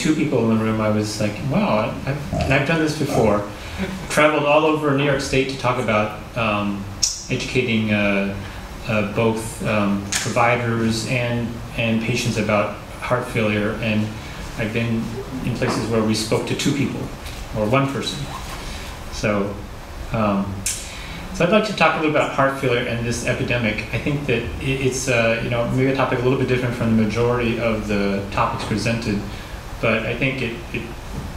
two people in the room, I was like, wow, I've, and I've done this before. Traveled all over New York State to talk about um, educating uh, uh, both um, providers and, and patients about heart failure. And I've been in places where we spoke to two people or one person. So, um, so I'd like to talk a little about heart failure and this epidemic. I think that it's uh, you know maybe a topic a little bit different from the majority of the topics presented, but I think it, it,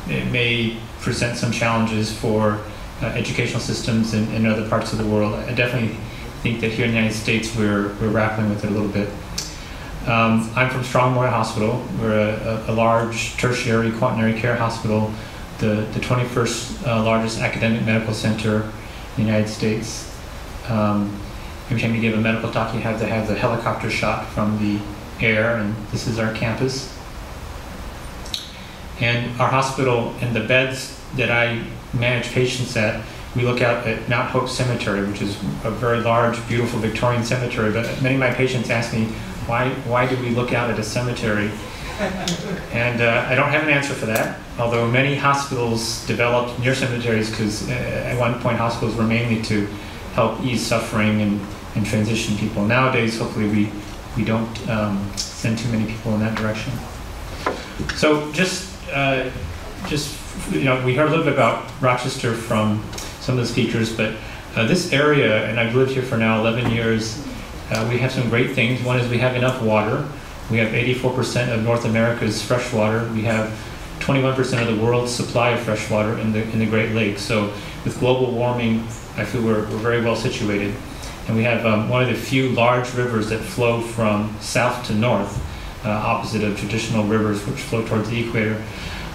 it may present some challenges for uh, educational systems in, in other parts of the world. I definitely think that here in the United States we're, we're grappling with it a little bit. Um, I'm from Strong Memorial Hospital. We're a, a, large tertiary quaternary care hospital, the, the 21st uh, largest academic medical center in the United States. Um, every time you give a medical talk, you have to have the helicopter shot from the air, and this is our campus. And our hospital and the beds that I manage patients at, we look out at Mount Hope Cemetery, which is a very large, beautiful Victorian cemetery. But many of my patients ask me, why, why do we look out at a cemetery? and uh, I don't have an answer for that, although many hospitals developed near cemeteries because uh, at one point hospitals were mainly to help ease suffering and, and transition people. Nowadays, hopefully, we, we don't um, send too many people in that direction. So just, uh, just you know, we heard a little bit about Rochester from some of the speakers, but uh, this area, and I've lived here for now 11 years, uh, we have some great things. One is we have enough water. We have 84% of North America's fresh water. We have 21% of the world's supply of fresh water in the, in the Great Lakes. So with global warming, I feel we're, we're very well situated. And we have um, one of the few large rivers that flow from south to north, uh, opposite of traditional rivers which flow towards the equator.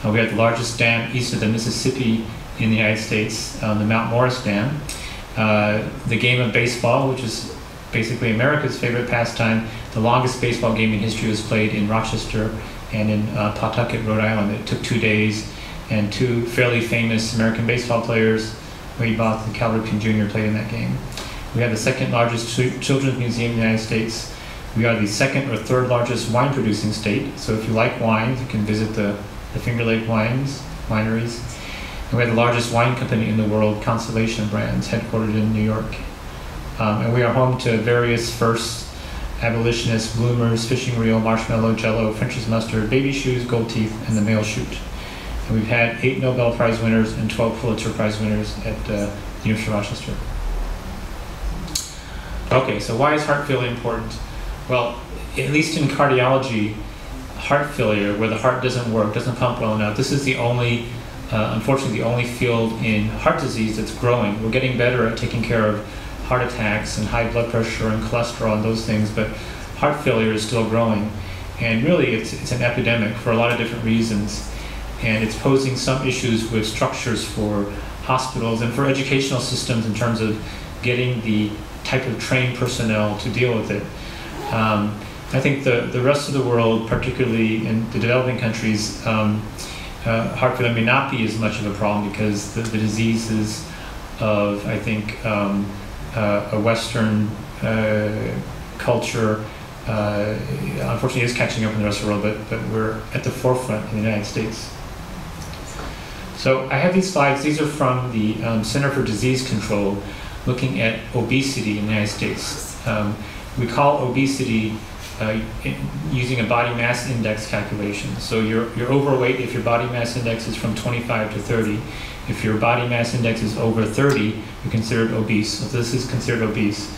Uh, we have the largest dam east of the Mississippi in the United States, um, the Mount Morris Dam. Uh, the game of baseball, which is basically America's favorite pastime. The longest baseball game in history was played in Rochester and in uh, Pawtucket, Rhode Island. It took two days, and two fairly famous American baseball players, Wade Boggs and Cal Ripken Jr., played in that game. We have the second largest children's museum in the United States. We are the second or third largest wine producing state. So if you like wine, you can visit the, the Finger Lake Wines wineries. And we have the largest wine company in the world, Constellation Brands, headquartered in New York. Um, and we are home to various firsts, abolitionists, bloomers, fishing reel, marshmallow, jello, French's mustard, baby shoes, gold teeth, and the mail chute. And we've had eight Nobel Prize winners and 12 Pulitzer Prize winners at uh, the University of Rochester. Okay, so why is heart failure important? Well, at least in cardiology, heart failure, where the heart doesn't work, doesn't pump well enough, this is the only, uh, unfortunately, the only field in heart disease that's growing. We're getting better at taking care of heart attacks and high blood pressure and cholesterol and those things, but heart failure is still growing. And really, it's, it's an epidemic for a lot of different reasons. And it's posing some issues with structures for hospitals and for educational systems in terms of getting the type of trained personnel to deal with it. Um, I think the, the rest of the world, particularly in the developing countries, um, uh, heart failure may not be as much of a problem because the, the diseases of, I think, um, uh, a Western uh, culture. Uh, unfortunately, is catching up in the rest of the world, but, but we're at the forefront in the United States. So I have these slides. These are from the um, Center for Disease Control, looking at obesity in the United States. Um, we call obesity uh, using a body mass index calculation. So you're, you're overweight if your body mass index is from 25 to 30. If your body mass index is over 30, you're considered obese. So this is considered obese.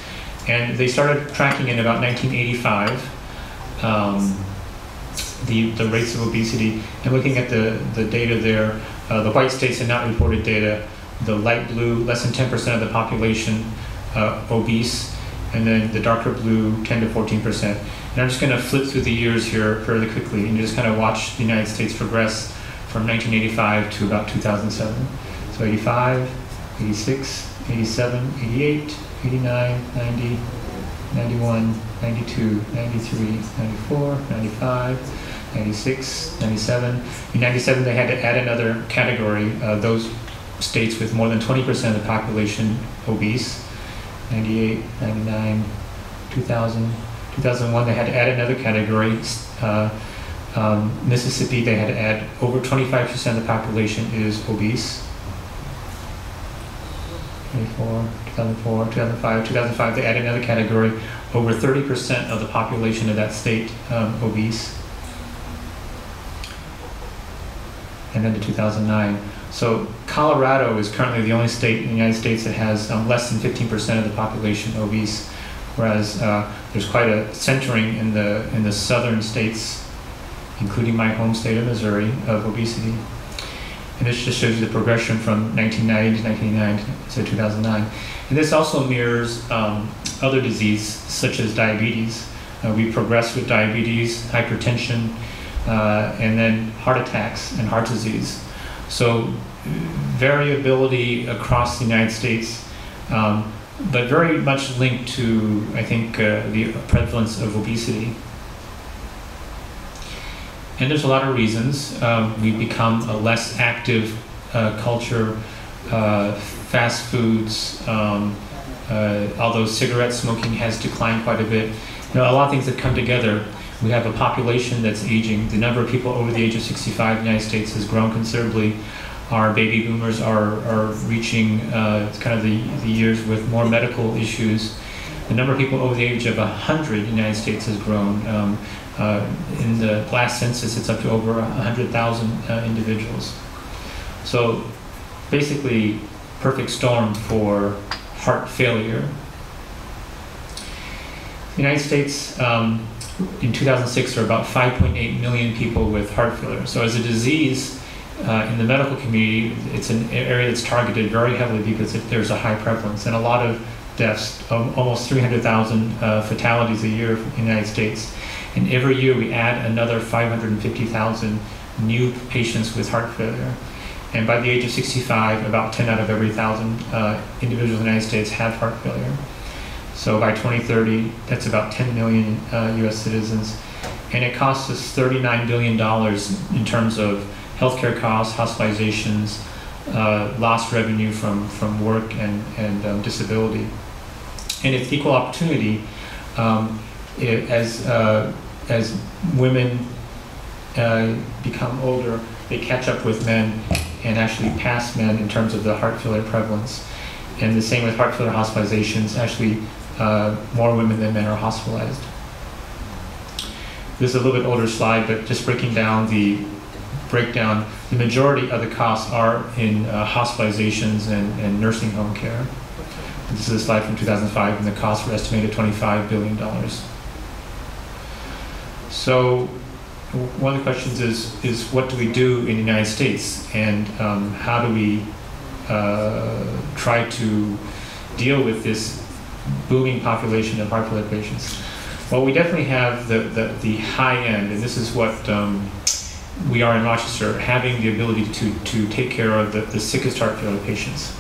And they started tracking in about 1985 um, the, the rates of obesity and looking at the, the data there. Uh, the white states had not reported data. The light blue, less than 10% of the population uh, obese, and then the darker blue, 10 to 14%. And I'm just going to flip through the years here fairly quickly and just kind of watch the United States progress from 1985 to about 2007. So 85, 86, 87, 88, 89, 90, 91, 92, 93, 94, 95, 96, 97. In 97, they had to add another category, uh, those states with more than 20% of the population obese. 98, 99, 2000, 2001, they had to add another category. Uh, um, Mississippi, they had to add over 25% of the population is obese. 24, 2004, 2005, 2005, they added another category. Over 30% of the population of that state um, obese. And then to 2009. So Colorado is currently the only state in the United States that has um, less than 15% of the population obese, whereas uh, there's quite a centering in the in the southern states, including my home state of Missouri, of obesity. And this just shows you the progression from 1990 to 1999 to 2009. And this also mirrors um, other disease such as diabetes. Uh, we progress with diabetes, hypertension, uh, and then heart attacks and heart disease. So variability across the United States, um, but very much linked to, I think, uh, the prevalence of obesity. And there's a lot of reasons. Um, we've become a less active uh, culture, uh, fast foods, um, uh, although cigarette smoking has declined quite a bit. You know, a lot of things that come together we have a population that's aging. The number of people over the age of 65 in the United States has grown considerably. Our baby boomers are, are reaching uh, kind of the, the years with more medical issues. The number of people over the age of 100 in the United States has grown. Um, uh, in the last census, it's up to over 100,000 uh, individuals. So basically, perfect storm for heart failure. The United States um, in 2006 there were about 5.8 million people with heart failure. So as a disease uh, in the medical community, it's an area that's targeted very heavily because there's a high prevalence and a lot of deaths, um, almost 300,000 uh, fatalities a year in the United States. And every year we add another 550,000 new patients with heart failure. And by the age of 65, about 10 out of every thousand uh, individuals in the United States have heart failure. So by 2030, that's about 10 million uh, US citizens. And it costs us $39 billion in terms of healthcare costs, hospitalizations, uh, lost revenue from, from work and, and um, disability. And it's equal opportunity um, it, as, uh, as women uh, become older, they catch up with men and actually pass men in terms of the heart failure prevalence. And the same with heart failure hospitalizations, actually uh, more women than men are hospitalized. This is a little bit older slide, but just breaking down the breakdown, the majority of the costs are in uh, hospitalizations and, and, nursing home care. This is a slide from 2005, and the costs were estimated $25 billion. So one of the questions is, is what do we do in the United States, and um, how do we uh, try to deal with this booming population of heart failure patients? Well, we definitely have the, the, the high end, and this is what um, we are in Rochester, having the ability to, to take care of the, the sickest heart failure patients.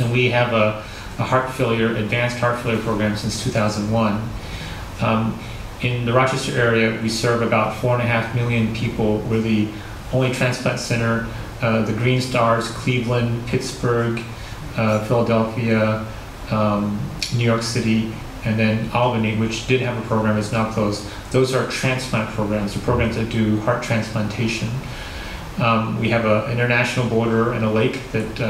And we have a, a heart failure, advanced heart failure program since 2001. Um, in the Rochester area, we serve about four and a half million people. We're the only transplant center. Uh, the Green Stars, Cleveland, Pittsburgh, uh, Philadelphia, um, New York City, and then Albany, which did have a program, is now closed. Those are transplant programs, the programs that do heart transplantation. Um, we have an international border and a lake that uh,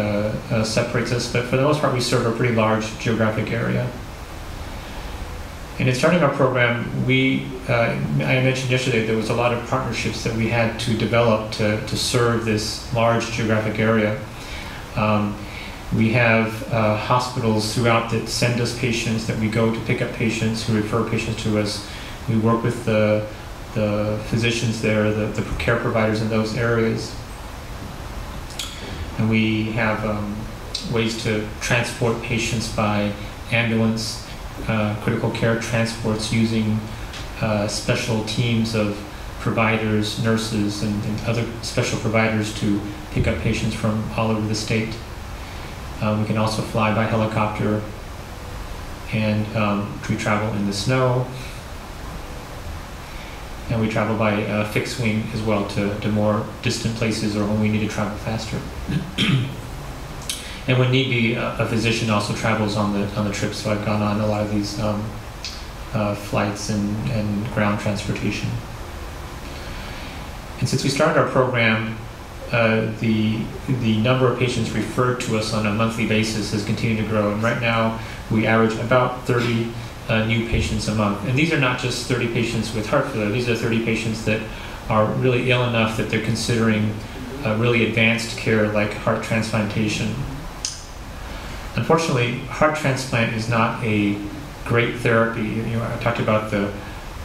uh, separates us, but for the most part, we serve a pretty large geographic area. And in starting our program, we, uh, I mentioned yesterday, there was a lot of partnerships that we had to develop to, to serve this large geographic area. Um, we have uh, hospitals throughout that send us patients that we go to pick up patients who refer patients to us. We work with the, the physicians there, the, the care providers in those areas. And we have um, ways to transport patients by ambulance, uh, critical care transports using uh, special teams of providers, nurses, and, and other special providers to pick up patients from all over the state. Um, we can also fly by helicopter and um, we travel in the snow. And we travel by uh, fixed wing as well to, to more distant places or when we need to travel faster. and when need be, a, a, physician also travels on the on the trip. So I've gone on a lot of these um, uh, flights and, and ground transportation. And since we started our program, uh, the the number of patients referred to us on a monthly basis has continued to grow, and right now we average about 30 uh, new patients a month. And these are not just 30 patients with heart failure; these are 30 patients that are really ill enough that they're considering uh, really advanced care like heart transplantation. Unfortunately, heart transplant is not a great therapy. You know, I talked about the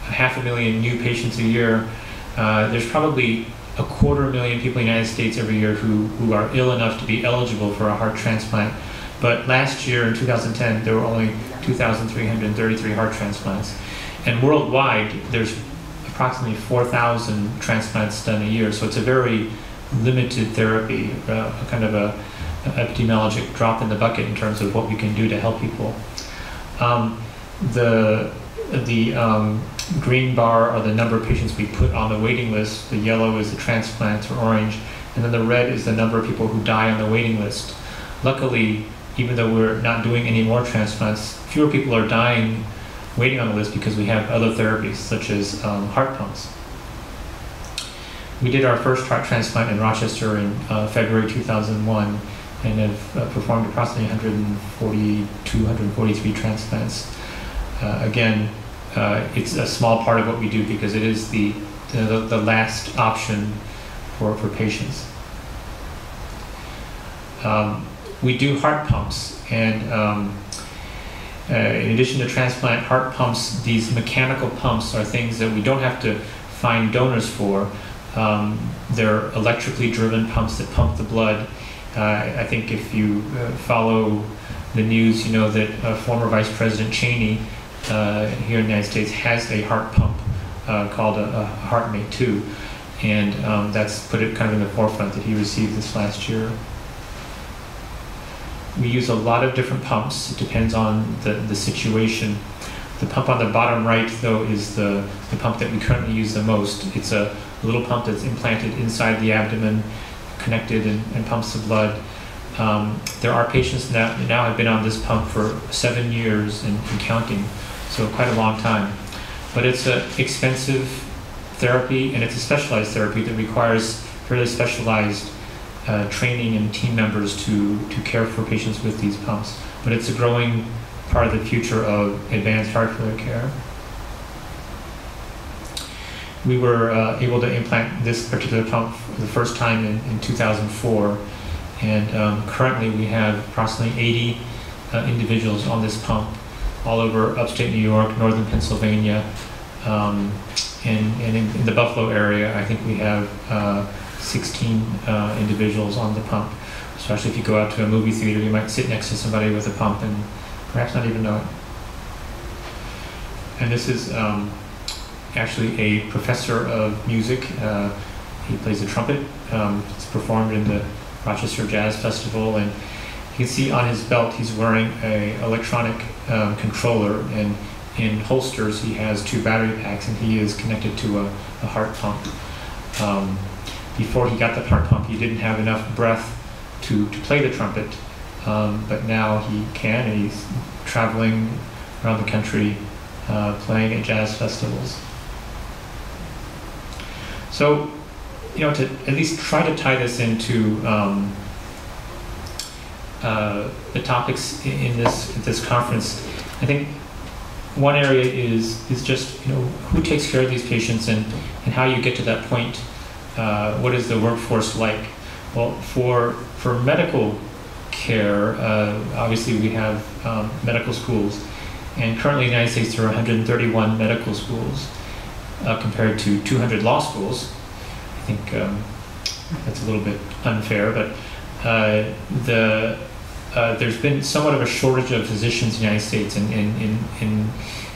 half a million new patients a year. Uh, there's probably a quarter million people in the United States every year who, who are ill enough to be eligible for a heart transplant. But last year in 2010, there were only 2,333 heart transplants. And worldwide, there's approximately 4,000 transplants done a year. So it's a very limited therapy, uh, kind of a, a, epidemiologic drop in the bucket in terms of what we can do to help people. Um, the the um, green bar are the number of patients we put on the waiting list. The yellow is the transplants or orange, and then the red is the number of people who die on the waiting list. Luckily, even though we're not doing any more transplants, fewer people are dying waiting on the list because we have other therapies such as um, heart pumps. We did our first heart transplant in Rochester in uh, February 2001 and have uh, performed approximately 142, 143 transplants. Uh, again, uh, it's a small part of what we do because it is the, the, the last option for, for patients. Um, we do heart pumps, and um, uh, in addition to transplant heart pumps, these mechanical pumps are things that we don't have to find donors for. Um, they're electrically driven pumps that pump the blood. Uh, I think if you uh, follow the news, you know that uh, former Vice President Cheney uh, here in the United States has a heart pump uh, called a, a HeartMate 2, and um, that's put it kind of in the forefront that he received this last year. We use a lot of different pumps. It depends on the, the situation. The pump on the bottom right, though, is the, the pump that we currently use the most. It's a little pump that's implanted inside the abdomen, connected and, and pumps the blood. Um, there are patients that now have been on this pump for seven years and, and counting so quite a long time. But it's an expensive therapy and it's a specialized therapy that requires fairly specialized uh, training and team members to, to care for patients with these pumps. But it's a growing part of the future of advanced heart failure care. We were uh, able to implant this particular pump for the first time in, in 2004, and um, currently we have approximately 80 uh, individuals on this pump all over upstate New York, northern Pennsylvania, um, and, and in, in, the Buffalo area, I think we have uh, 16 uh, individuals on the pump. Especially if you go out to a movie theater, you might sit next to somebody with a pump and perhaps not even know it. And this is um, actually a professor of music. Uh, he plays the trumpet. Um, it's performed in the Rochester Jazz Festival, and you can see on his belt he's wearing a electronic um, controller, and in holsters he has two battery packs, and he is connected to a, a heart pump. Um, before he got the heart pump, he didn't have enough breath to, to play the trumpet, um, but now he can, and he's traveling around the country uh, playing at jazz festivals. So, you know, to at least try to tie this into um, uh, the topics in this this conference, I think one area is is just you know who takes care of these patients and and how you get to that point. Uh, what is the workforce like? Well, for for medical care, uh, obviously we have um, medical schools, and currently in the United States there are 131 medical schools uh, compared to 200 law schools. I think um, that's a little bit unfair, but uh, the uh, there's been somewhat of a shortage of physicians in the United States, and in, in,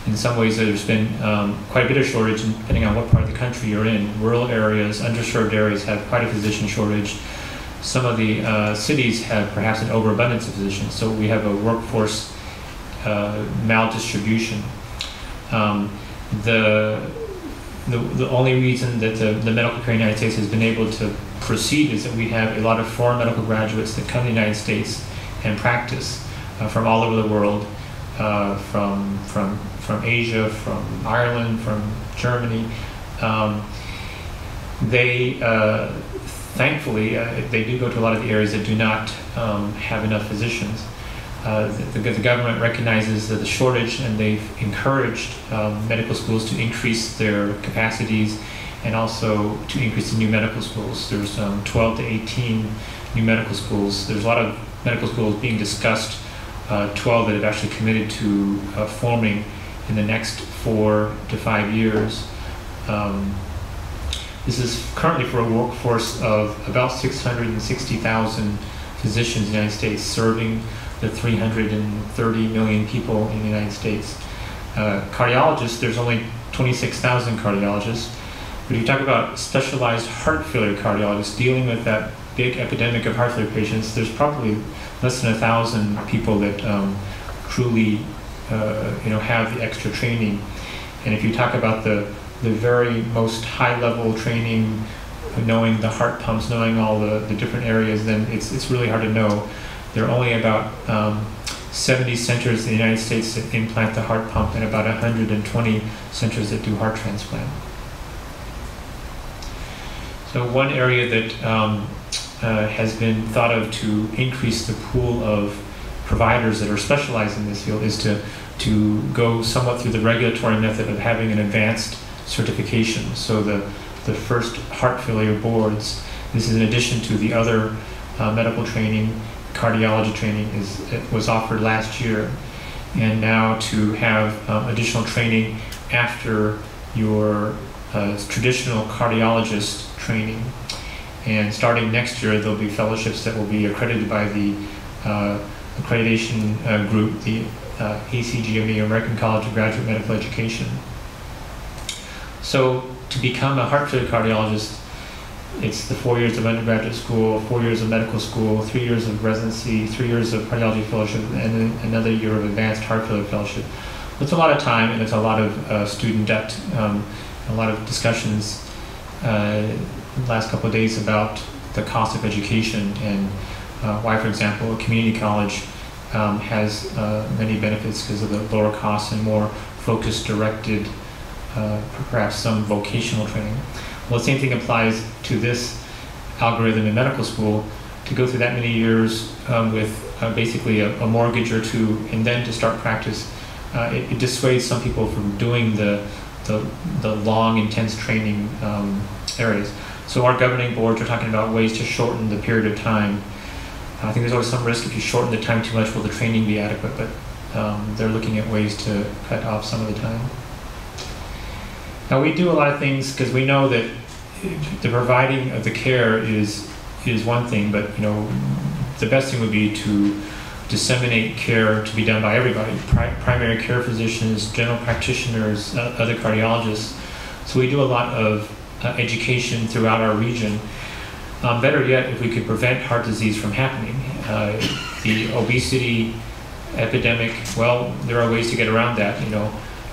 in, some ways there's been um, quite a bit of shortage depending on what part of the country you're in. Rural areas, underserved areas have quite a physician shortage. Some of the uh, cities have perhaps an overabundance of physicians, so we have a workforce uh, maldistribution. Um, the, the, the only reason that the, the medical care in the United States has been able to proceed is that we have a lot of foreign medical graduates that come to the United States and practice uh, from all over the world. uh, from, from, from Asia, from Ireland, from Germany. Um, they, uh, thankfully, uh, they do go to a lot of the areas that do not um, have enough physicians. Uh, the, the, government recognizes the shortage and they've encouraged um, medical schools to increase their capacities and also to increase the new medical schools. There's um, 12 to 18 new medical schools. There's a lot of medical schools being discussed, uh, 12 that have actually committed to uh, forming in the next four to five years. Um, this is currently for a workforce of about 660,000 physicians in the United States serving the 330 million people in the United States. Uh, cardiologists, there's only 26,000 cardiologists. But you talk about specialized heart failure cardiologists dealing with that big epidemic of heart failure patients, there's probably less than a thousand people that um, truly, uh, you know, have the extra training. And if you talk about the the very most high-level training, knowing the heart pumps, knowing all the, the different areas, then it's it's really hard to know there are only about um, 70 centers in the United States that implant the heart pump and about 120 centers that do heart transplant. So one area that um, uh, has been thought of to increase the pool of providers that are specialized in this field is to, to go somewhat through the regulatory method of having an advanced certification. So the, the first heart failure boards, this is in addition to the other uh, medical training cardiology training is was offered last year, and now to have um, additional training after your uh, traditional cardiologist training. And starting next year, there'll be fellowships that will be accredited by the uh, accreditation uh, group, the uh, ACGME, American College of Graduate Medical Education. So to become a heart failure cardiologist, it's the four years of undergraduate school, four years of medical school, three years of residency, three years of cardiology fellowship, and then another year of advanced heart failure fellowship. It's a lot of time and it's a lot of uh, student debt, um, a lot of discussions uh, last couple of days about the cost of education and uh, why, for example, a community college um, has uh, many benefits because of the lower costs and more focused, directed, uh, perhaps some vocational training. Well, the same thing applies to this algorithm in medical school. To go through that many years um, with uh, basically a, a, mortgage or two, and then to start practice, uh, it, it, dissuades some people from doing the the, the long, intense training um, areas. So our governing boards are talking about ways to shorten the period of time. I think there's always some risk if you shorten the time too much, will the training be adequate? But um, they're looking at ways to cut off some of the time. Now we do a lot of things because we know that the providing of the care is is one thing, but you know the best thing would be to disseminate care to be done by everybody: Pri primary care physicians, general practitioners, uh, other cardiologists. So we do a lot of uh, education throughout our region. Um, better yet, if we could prevent heart disease from happening. Uh, the obesity epidemic, well, there are ways to get around that. You know,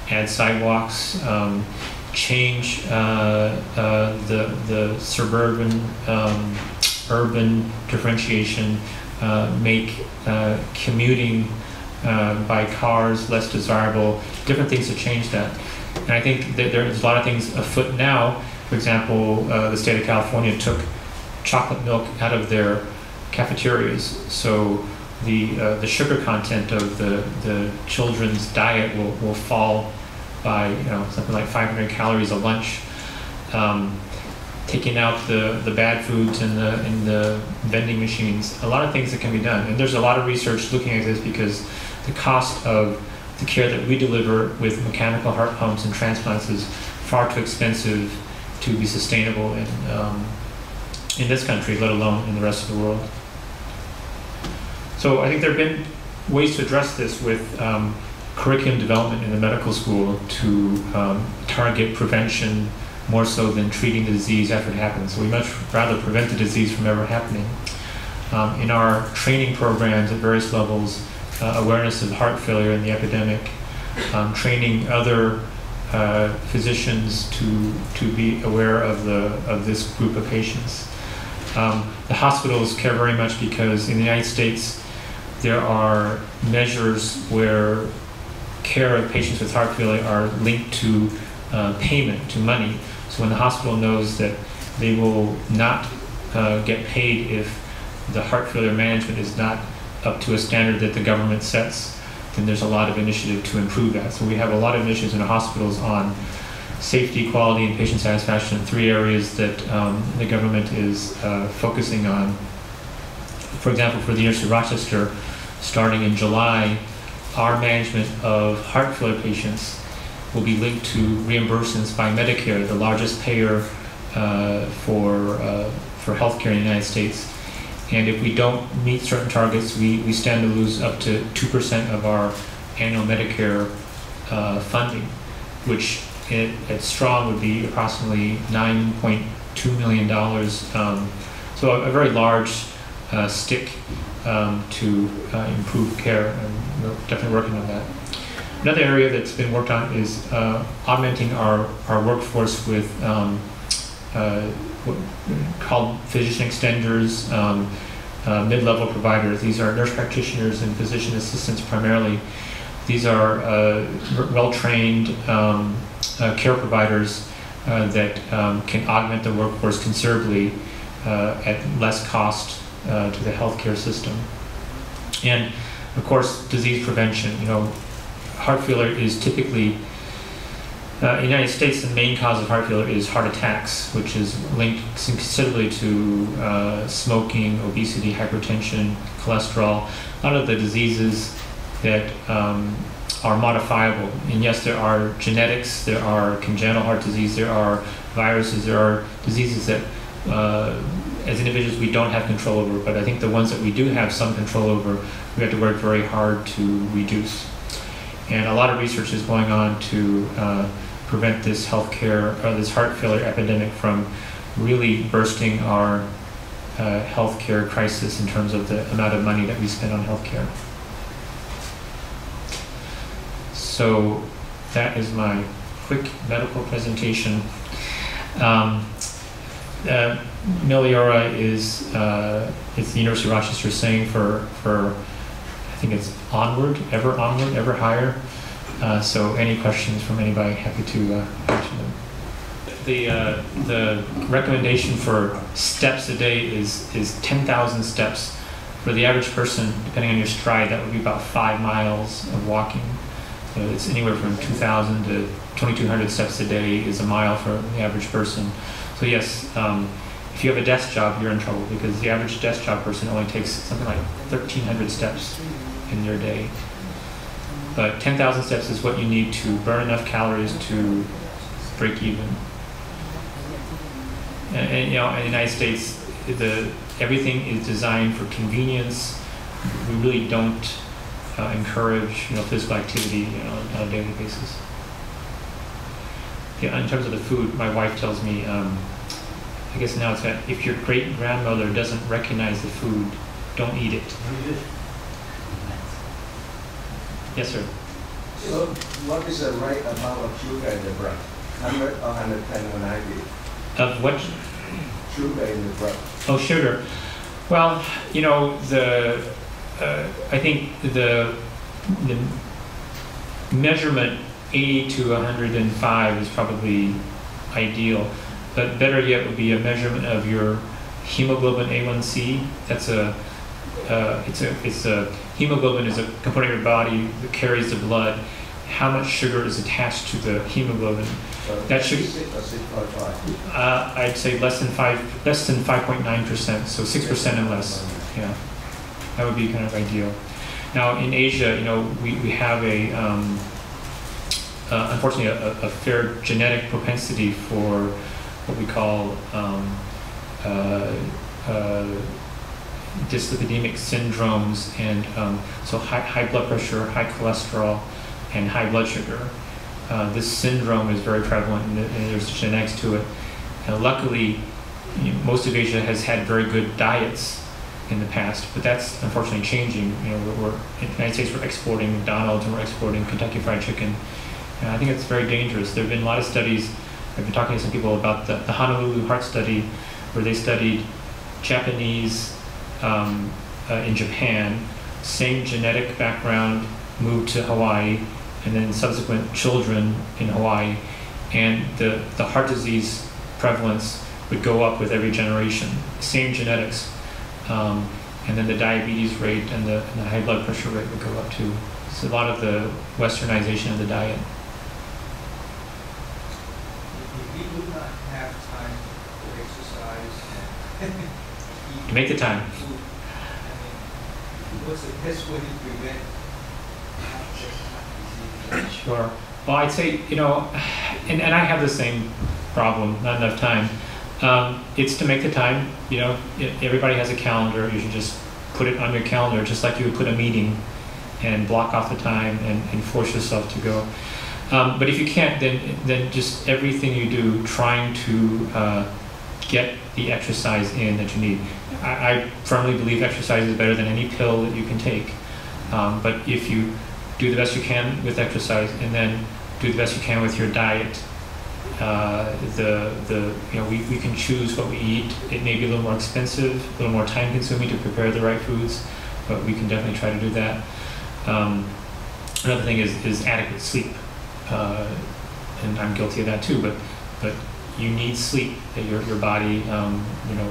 add sidewalks. Um, change uh, uh, the, the suburban um, urban differentiation, uh, make commuting by cars less desirable, different things to change that. And I think that there's a lot of things afoot now. For example, the state of California took chocolate milk out of their cafeterias. So the, uh, the sugar content of the, the children's diet will, will fall by you know something like 500 calories a lunch. Um, taking out the, the bad foods in the in the vending machines. A lot of things that can be done, and there's a lot of research looking at this because the cost of the care that we deliver with mechanical heart pumps and transplants is far too expensive to be sustainable in um, in this country, let alone in the rest of the world. So I think there have been ways to address this with um, curriculum development in the medical school to um, target prevention more so than treating the disease after it happens. So we much rather prevent the disease from ever happening. Um, in our training programs at various levels, uh, awareness of heart failure and the epidemic, um, training other uh, physicians to to be aware of the of this group of patients. Um, the hospitals care very much because in the United States there are measures where care of patients with heart failure are linked to uh, payment, to money. So when the hospital knows that they will not uh, get paid if the heart failure management is not up to a standard that the government sets, then there's a lot of initiative to improve that. So we have a lot of initiatives in the hospitals on safety, quality, and patient satisfaction, three areas that um, the government is uh, focusing on. For example, for the University of Rochester, starting in July, our management of heart failure patients will be linked to reimbursements by Medicare, the largest payer uh, for, uh, for healthcare in the United States. And if we don't meet certain targets, we, we stand to lose up to 2% of our annual Medicare uh, funding, which it, at strong would be approximately $9.2 million. Um, so a, a, very large uh, stick um, to uh, improve care, and we're definitely working on that. Another area that's been worked on is uh, augmenting our, our workforce with um, uh, called physician extenders, um, uh, mid-level providers. These are nurse practitioners and physician assistants primarily. These are uh, well-trained um, uh, care providers uh, that um, can augment the workforce considerably uh, at less cost uh, to the healthcare system. And of course, disease prevention. You know, heart failure is typically uh, in the United States, the main cause of heart failure is heart attacks, which is linked considerably to uh, smoking, obesity, hypertension, cholesterol, a lot of the diseases that um, are modifiable. And yes, there are genetics, there are congenital heart disease, there are viruses, there are diseases that uh, as individuals we don't have control over, but I think the ones that we do have some control over, we have to work very hard to reduce. And a lot of research is going on to uh, prevent this healthcare or uh, this heart failure epidemic from really bursting our uh, healthcare crisis in terms of the amount of money that we spend on healthcare. So that is my quick medical presentation. Um, uh, is uh, it's the University of Rochester saying for for I think it's onward, ever onward, ever higher. Uh, so any questions from anybody, happy to uh, answer them. The, uh, the recommendation for steps a day is, is 10,000 steps. For the average person, depending on your stride, that would be about five miles of walking. So it's anywhere from 2,000 to 2,200 steps a day is a mile for the average person. So yes, um, if you have a desk job, you're in trouble because the average desk job person only takes something like 1,300 steps in their day. But 10,000 steps is what you need to burn enough calories to break even. And, and you know, in the United States, the everything is designed for convenience. We really don't uh, encourage you know physical activity you know, on a daily basis. Yeah, in terms of the food, my wife tells me, um, I guess now it's that if your great grandmother doesn't recognize the food, don't eat it. Yes, sir. So what is the right amount of sugar in the blood? 100 or 110 or 90? Of what? Sugar in the blood. Oh, sugar. Well, you know, the uh, I think the the measurement 80 to 105 is probably ideal, but better yet would be a measurement of your hemoglobin A1C. That's a uh, it's a it's a hemoglobin is a component of your body that carries the blood. How much sugar is attached to the hemoglobin? that should uh, I'd say less than five less than five point nine percent, so six percent and less. Yeah, that would be kind of ideal. Now in Asia, you know, we, we have a um, uh, unfortunately a, a, fair genetic propensity for what we call um, uh, uh dyslipidemic syndromes, and um, so high, high blood pressure, high cholesterol, and high blood sugar. Uh, this syndrome is very prevalent, and, and there's genetics to it. And luckily, you know, most of Asia has had very good diets in the past, but that's unfortunately changing. You know, we're, we're in the United States, we're exporting McDonald's and we're exporting Kentucky Fried Chicken, and I think it's very dangerous. There have been a lot of studies. I've been talking to some people about the, the Honolulu Heart Study, where they studied Japanese um, uh, in Japan, same genetic background, moved to Hawaii, and then subsequent children in Hawaii, and the, the heart disease prevalence would go up with every generation. Same genetics. Um, and then the diabetes rate and the, and the high blood pressure rate would go up too. It's a lot of the westernization of the diet. Do not have time to exercise To make the time. food, I mean, what's the best way to prevent? Sure. Well, I'd say, you know, and, and I have the same problem, not enough time. Um, it's to make the time, you know, everybody has a calendar. You should just put it on your calendar, just like you would put a meeting and block off the time and, and force yourself to go. Um, but if you can't, then, then just everything you do, trying to uh, get the exercise in that you need. I, I firmly believe exercise is better than any pill that you can take. Um, but if you do the best you can with exercise and then do the best you can with your diet, uh, the, the, you know, we, we can choose what we eat. It may be a little more expensive, a little more time consuming to prepare the right foods, but we can definitely try to do that. Um, another thing is, is adequate sleep. Uh, and I'm guilty of that too, but, but you need sleep, that your, your body, um, you know,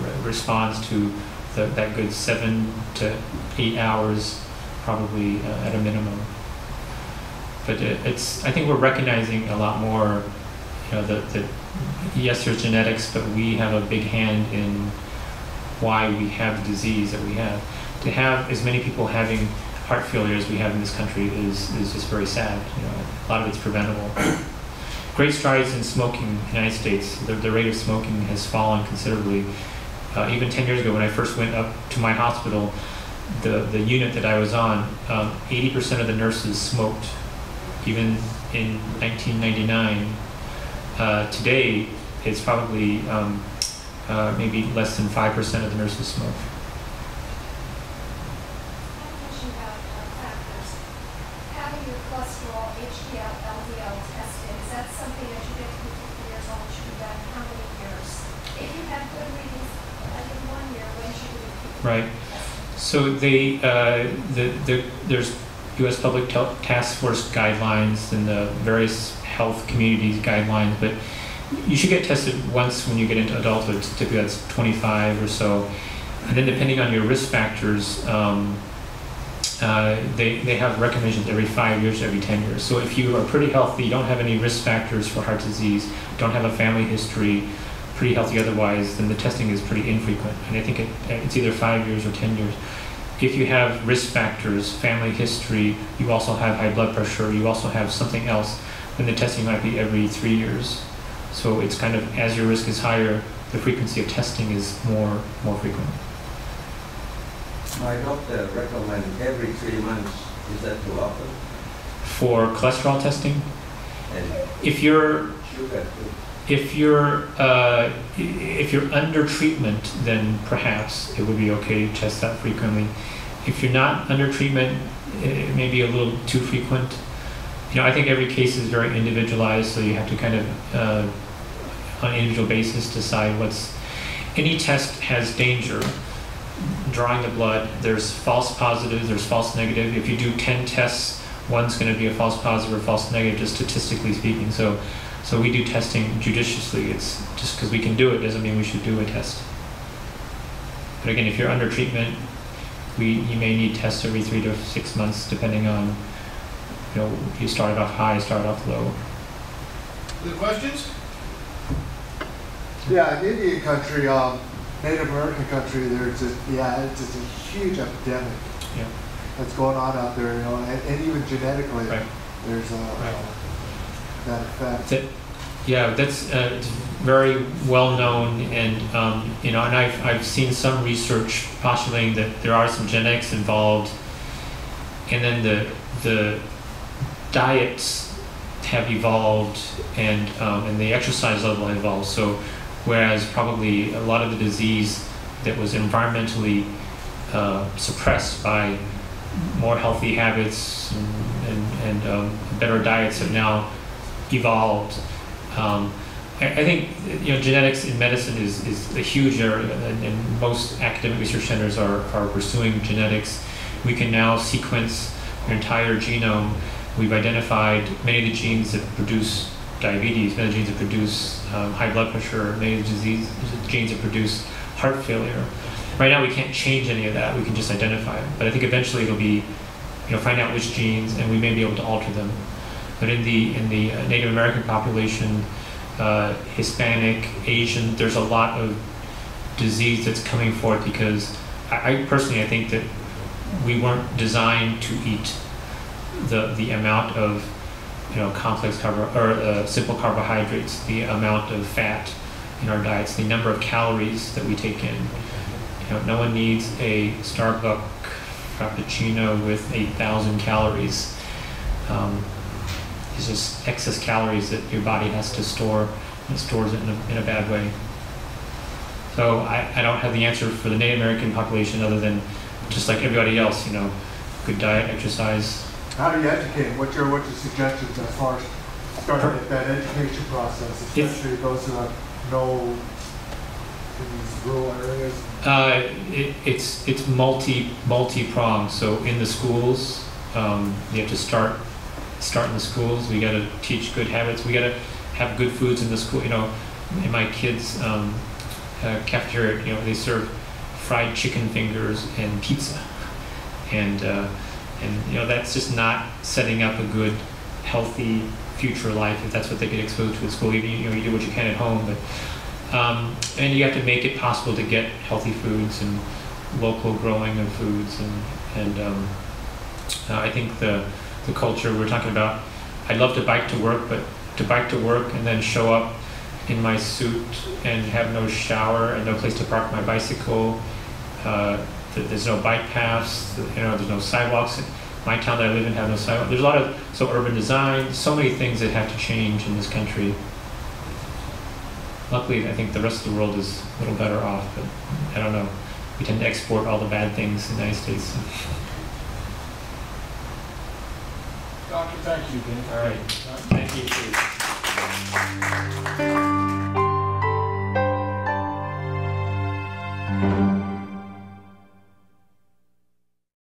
re- responds to the, that good seven to eight hours, probably uh, at a minimum. But it, it's, I think we're recognizing a lot more, you know, that, that yes, there's genetics, but we have a big hand in why we have the disease that we have. To have as many people having heart failure as we have in this country is, is just very sad. You know, a lot of it's preventable. Great strides in smoking in the United States. The, the rate of smoking has fallen considerably. Uh, even 10 years ago, when I first went up to my hospital, the, the unit that I was on, um, 80% of the nurses smoked, even in 1999. Uh, today, it's probably um, uh, maybe less than 5% of the nurses smoke. question about uh, factors. Having your cholesterol, HDL, LDL tested, is that something that you get to be 50 years old, should be done how many years? If you have good readings, like in one year, when should you be Right. So they, uh, the, the, there's U.S. Public Task Force guidelines and the various health communities guidelines, but you should get tested once when you get into adulthood. Typically, that's 25 or so, and then depending on your risk factors, um, uh, they they have recommendations every five years, every 10 years. So if you are pretty healthy, you don't have any risk factors for heart disease, don't have a family history, pretty healthy otherwise, then the testing is pretty infrequent. And I think it, uh, it's either five years or 10 years. If you have risk factors, family history, you also have high blood pressure, you also have something else, then the testing might be every three years. So it's kind of as your risk is higher, the frequency of testing is more more frequent. My doctor recommend every three months. Is that too often? For cholesterol testing, And if you're sugar. If you're uh, if you're under treatment, then perhaps it would be okay to test that frequently. If you're not under treatment, it may be a little too frequent. You know, I think every case is very individualized, so you have to kind of, uh, on an individual basis, decide what's. Any test has danger. Drawing the blood, there's false positives, there's false negative. If you do 10 tests, one's going to be a false positive or false negative, just statistically speaking. So, so we do testing judiciously. It's just because we can do it doesn't mean we should do a test. But again, if you're under treatment, we you may need tests every three to six months, depending on, you know, if you started off high, started off low. The questions? Yeah, in Indian country, um, Native American country, there's just, yeah, it's just a huge epidemic Yeah. that's going on out there, you know, and, and even genetically, Right. there's a, Right. That effect. That, yeah, that's uh, it's very well known, and um, you know, and I've I've seen some research postulating that there are some genetics involved, and then the the diets have evolved, and um, and the exercise level evolved. So, whereas probably a lot of the disease that was environmentally uh, suppressed by more healthy habits and, and, and um, better diets have now evolved. Um, I, think you know genetics in medicine is, is a huge area, and, and most academic research centers are, are pursuing genetics. We can now sequence your entire genome We've identified many of the genes that produce diabetes, many of the genes that produce um, high blood pressure, many of the disease, genes that produce heart failure. Right now, we can't change any of that. We can just identify it. But I think eventually it'll be, you know, find out which genes, and we may be able to alter them. But in the in the uh, Native American population, uh, Hispanic, Asian, there's a lot of disease that's coming forth because I, I personally I think that we weren't designed to eat the the amount of you know complex carbo or uh, simple carbohydrates, the amount of fat in our diets, the number of calories that we take in. You know, no one needs a Starbucks frappuccino with eight thousand calories. Um, it's just excess calories that your body has to store and it stores it in a, in a bad way. So I, I don't have the answer for the Native American population other than just like everybody else, you know, good diet, exercise. How do you educate? What's your, what's your suggestions as far as starting that education process, especially those who have no, in these rural areas? Uh, it, it's it's multi multi pronged. So in the schools, um, you have to start start in the schools. We got to teach good habits. We got to have good foods in the school. You know, in my kids' um, uh, cafeteria, you know, they serve fried chicken fingers and pizza, and uh, and you know that's just not setting up a good, healthy future life if that's what they get exposed to at school. Even you know you do what you can at home, but um, and you have to make it possible to get healthy foods and local growing of foods and and um, uh, I think the the culture we're talking about. I'd love to bike to work, but to bike to work and then show up in my suit and have no shower and no place to park my bicycle. Uh, there's no bike paths. You know, there's no sidewalks. My town that I live in has no sidewalk. There's a lot of so urban design. So many things that have to change in this country. Luckily, I think the rest of the world is a little better off, but I don't know. We tend to export all the bad things in the United States. Doctor, thank you. All right. Thank you.